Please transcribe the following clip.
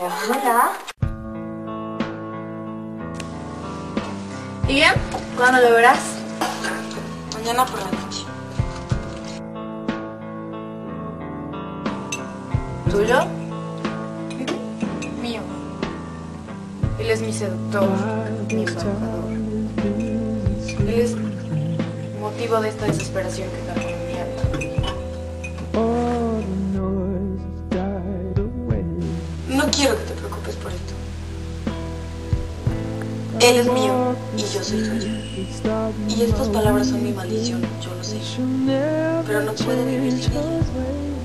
Hola. ¿Y bien? ¿Cuándo lo verás? Mañana por la noche. ¿Tuyo? Mío. Él es mi seductor, mi embaucador. Él es motivo de esta desesperación que cargo quiero que te preocupes por esto. Él es mío y yo soy tuya. Y estas palabras son mi maldición, yo lo sé. Pero no puedo vivir sin ella.